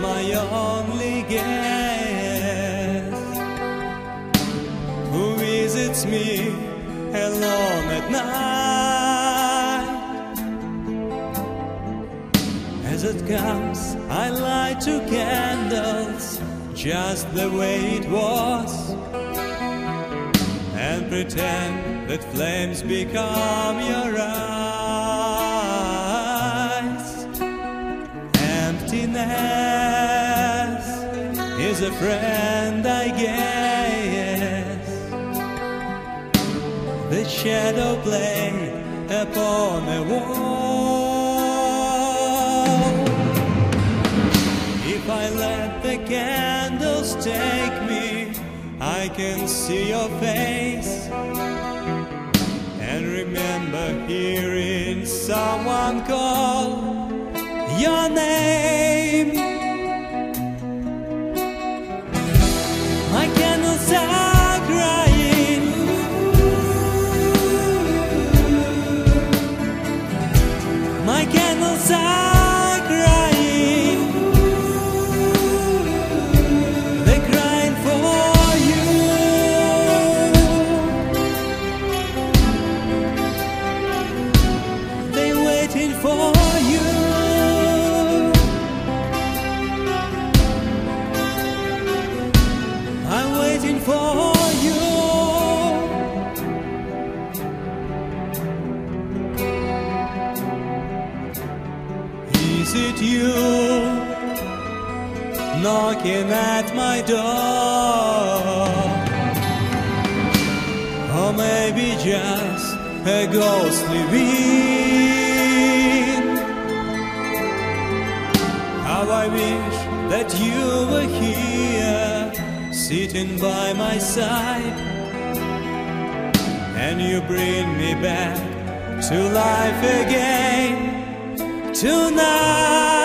my only guest. Who visits me alone at night? As it comes, I light two candles, just the way it was, and pretend that flames become your eyes. Is a friend, I guess. The shadow played upon a wall. If I let the candles take me, I can see your face and remember hearing someone call your name. For you. Is it you knocking at my door? Or maybe just a ghostly wind? How I wish that you were here, sitting by my side, and you bring me back to life again tonight.